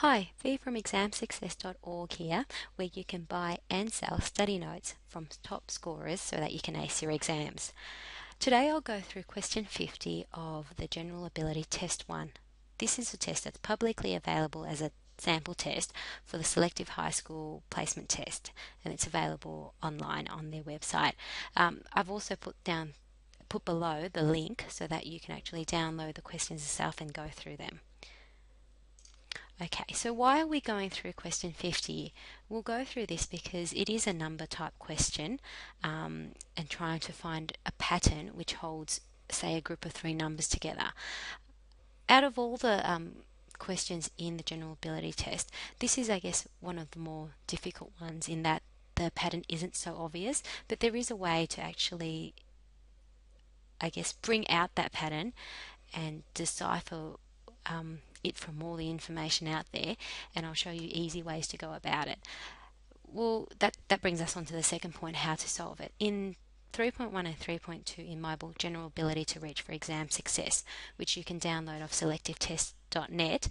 Hi, V from examsuccess.org here, where you can buy and sell study notes from top scorers so that you can ace your exams. Today I'll go through question 50 of the General Ability Test 1. This is a test that's publicly available as a sample test for the Selective High School Placement Test, and it's available online on their website. Um, I've also put down put below the link so that you can actually download the questions yourself and go through them. Okay, so why are we going through question 50? We'll go through this because it is a number type question um, and trying to find a pattern which holds, say, a group of three numbers together. Out of all the um, questions in the general ability test, this is, I guess, one of the more difficult ones in that the pattern isn't so obvious, but there is a way to actually, I guess, bring out that pattern and decipher um, it from all the information out there, and I'll show you easy ways to go about it. Well, that, that brings us on to the second point, how to solve it. In 3.1 and 3.2 in my book, General Ability to Reach for Exam Success, which you can download off selectivetest.net,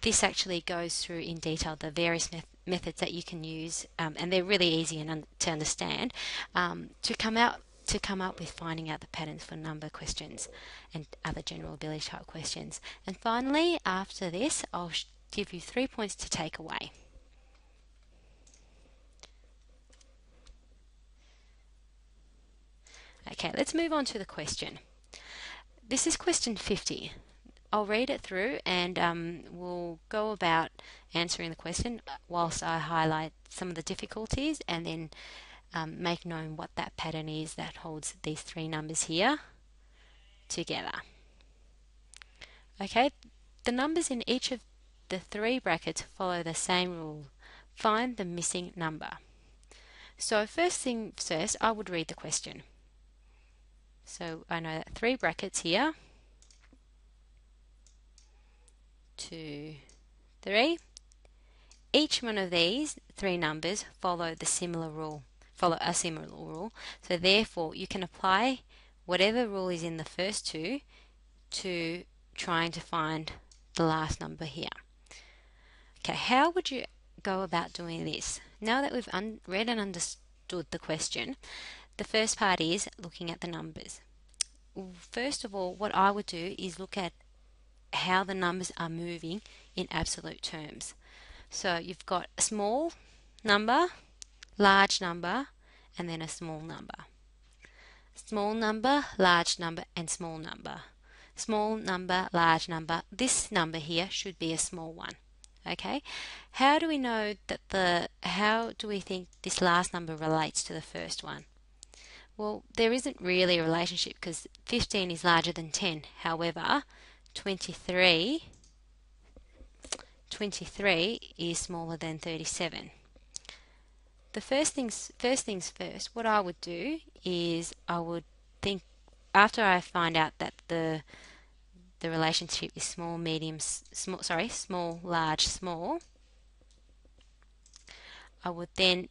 this actually goes through in detail the various methods that you can use, um, and they're really easy and un to understand, um, to come out to come up with finding out the patterns for number questions and other general ability type questions. And finally, after this, I'll give you three points to take away. Okay, let's move on to the question. This is question 50. I'll read it through and um, we'll go about answering the question whilst I highlight some of the difficulties and then um, make known what that pattern is that holds these three numbers here together. Okay, the numbers in each of the three brackets follow the same rule. Find the missing number. So first thing first, I would read the question. So I know that three brackets here, two, three. Each one of these three numbers follow the similar rule follow a similar rule. So therefore, you can apply whatever rule is in the first two to trying to find the last number here. Okay, how would you go about doing this? Now that we've read and understood the question, the first part is looking at the numbers. First of all, what I would do is look at how the numbers are moving in absolute terms. So you've got a small number large number, and then a small number. Small number, large number, and small number. Small number, large number. This number here should be a small one. Okay, how do we know that the, how do we think this last number relates to the first one? Well, there isn't really a relationship because 15 is larger than 10. However, 23, 23 is smaller than 37 the first things first things first, what I would do is I would think after I find out that the the relationship is small, medium, small, sorry, small, large, small, I would then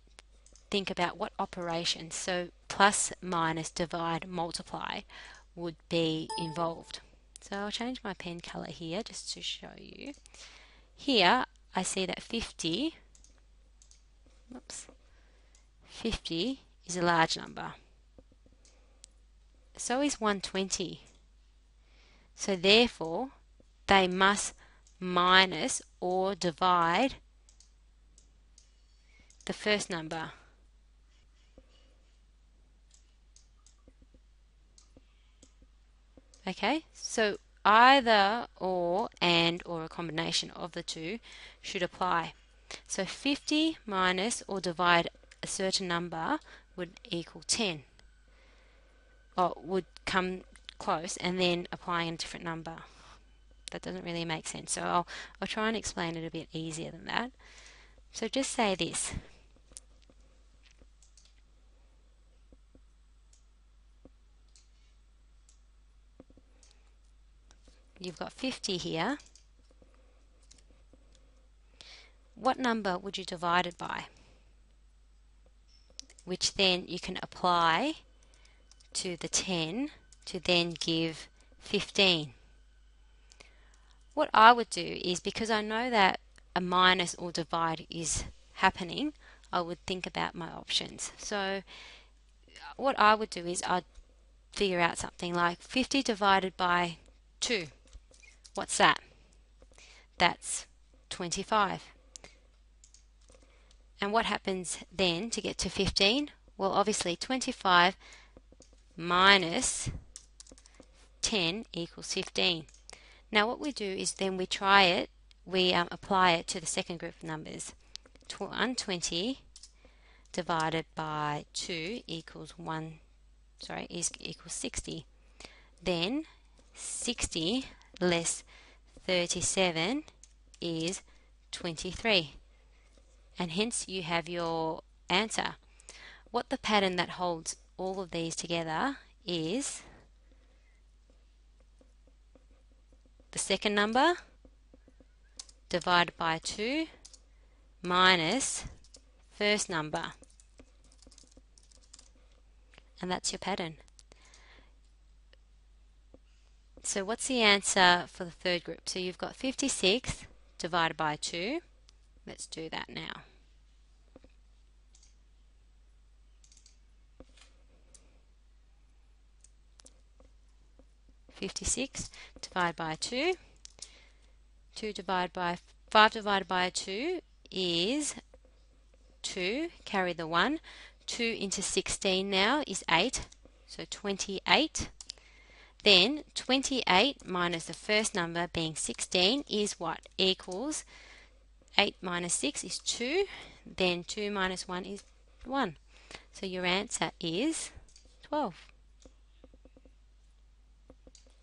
think about what operations, so plus, minus, divide, multiply, would be involved. So I'll change my pen color here just to show you. Here I see that 50, oops, 50 is a large number. So is 120. So therefore, they must minus or divide the first number. Okay, so either or and or a combination of the two should apply. So 50 minus or divide a certain number would equal 10 or would come close and then applying a different number. That doesn't really make sense. So I'll, I'll try and explain it a bit easier than that. So just say this. You've got 50 here. What number would you divide it by? Which then you can apply to the 10 to then give 15. What I would do is because I know that a minus or divide is happening, I would think about my options. So what I would do is I'd figure out something like 50 divided by 2. What's that? That's 25. And what happens then to get to 15? Well, obviously 25 minus 10 equals 15. Now what we do is then we try it, we um, apply it to the second group of numbers. 120 divided by 2 equals 1, sorry, is equals 60. Then 60 less 37 is 23. And hence you have your answer. What the pattern that holds all of these together is the second number divided by 2 minus first number. And that's your pattern. So what's the answer for the third group? So you've got 56 divided by 2. Let's do that now. Fifty-six divided by two. Two divided by five divided by two is two. Carry the one. Two into sixteen now is eight. So twenty-eight. Then 28 minus the first number being 16 is what? Equals 8 minus 6 is 2. Then 2 minus 1 is 1. So your answer is 12.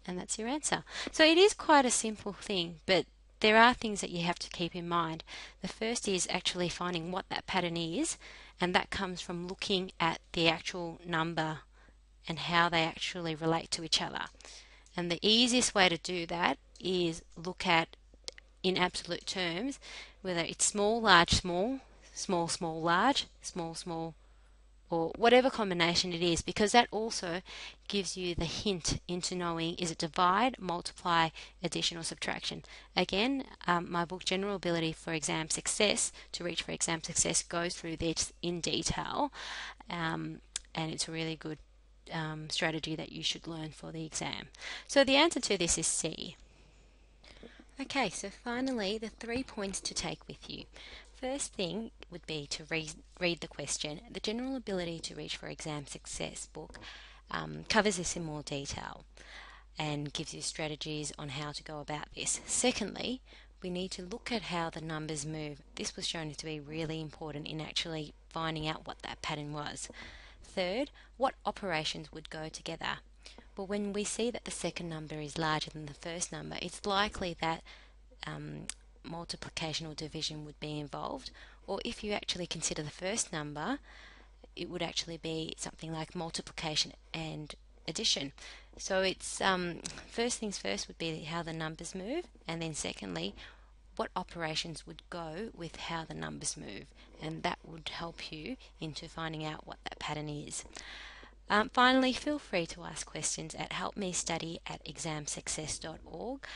And that's your answer. So it is quite a simple thing, but there are things that you have to keep in mind. The first is actually finding what that pattern is, and that comes from looking at the actual number and how they actually relate to each other. And the easiest way to do that is look at, in absolute terms, whether it's small, large, small, small, small, large, small, small, or whatever combination it is, because that also gives you the hint into knowing is it divide, multiply, addition, or subtraction. Again, um, my book General Ability for Exam Success to Reach for Exam Success goes through this in detail, um, and it's a really good um, strategy that you should learn for the exam. So the answer to this is C. Okay, so finally the three points to take with you. First thing would be to read, read the question. The General Ability to Reach for Exam Success book um, covers this in more detail and gives you strategies on how to go about this. Secondly, we need to look at how the numbers move. This was shown to be really important in actually finding out what that pattern was. Third, what operations would go together? Well, when we see that the second number is larger than the first number, it's likely that um, multiplication or division would be involved. Or if you actually consider the first number, it would actually be something like multiplication and addition. So it's um, first things first would be how the numbers move, and then secondly, what operations would go with how the numbers move and that would help you into finding out what that pattern is. Um, finally, feel free to ask questions at helpmestudy at examsuccess.org.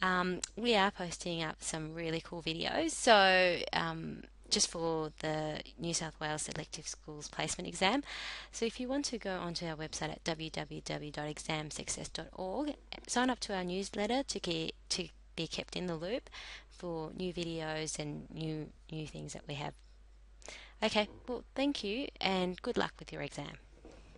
Um, we are posting up some really cool videos, so um, just for the New South Wales Selective Schools Placement Exam. So if you want to go onto our website at www.examsuccess.org, sign up to our newsletter to get to be kept in the loop for new videos and new new things that we have. Okay, well, thank you and good luck with your exam.